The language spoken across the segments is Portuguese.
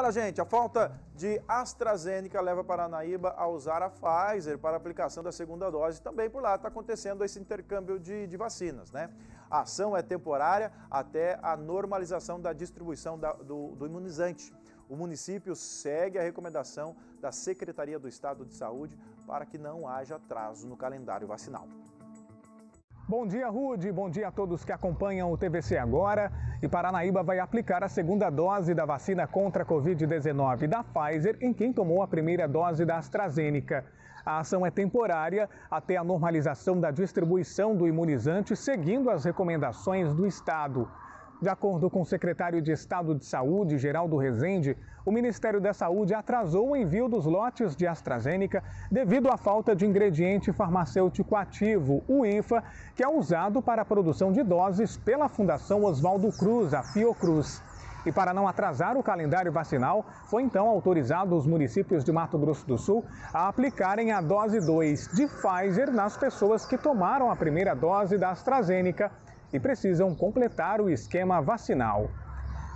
olha, gente, a falta de AstraZeneca leva Paranaíba a usar a Pfizer para aplicação da segunda dose. Também por lá está acontecendo esse intercâmbio de, de, vacinas, né? A ação é temporária até a normalização da distribuição da, do, do imunizante. O município segue a recomendação da Secretaria do Estado de Saúde para que não haja atraso no calendário vacinal. Bom dia, Rude. Bom dia a todos que acompanham o TVC agora. E Paranaíba vai aplicar a segunda dose da vacina contra a Covid-19 da Pfizer em quem tomou a primeira dose da AstraZeneca. A ação é temporária até a normalização da distribuição do imunizante, seguindo as recomendações do Estado. De acordo com o secretário de Estado de Saúde, Geraldo Rezende, o Ministério da Saúde atrasou o envio dos lotes de AstraZeneca devido à falta de ingrediente farmacêutico ativo, o INFA, que é usado para a produção de doses pela Fundação Oswaldo Cruz, a Fiocruz. E para não atrasar o calendário vacinal, foi então autorizado os municípios de Mato Grosso do Sul a aplicarem a dose 2 de Pfizer nas pessoas que tomaram a primeira dose da AstraZeneca e precisam completar o esquema vacinal.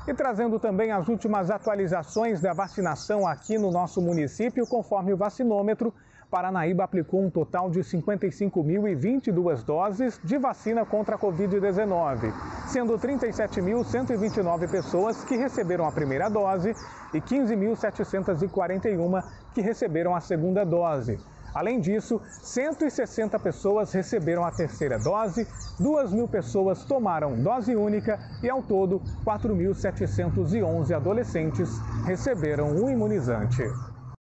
E trazendo também as últimas atualizações da vacinação aqui no nosso município, conforme o vacinômetro, Paranaíba aplicou um total de 55.022 doses de vacina contra a Covid-19, sendo 37.129 pessoas que receberam a primeira dose e 15.741 que receberam a segunda dose. Além disso, 160 pessoas receberam a terceira dose, 2 mil pessoas tomaram dose única e, ao todo, 4.711 adolescentes receberam o imunizante.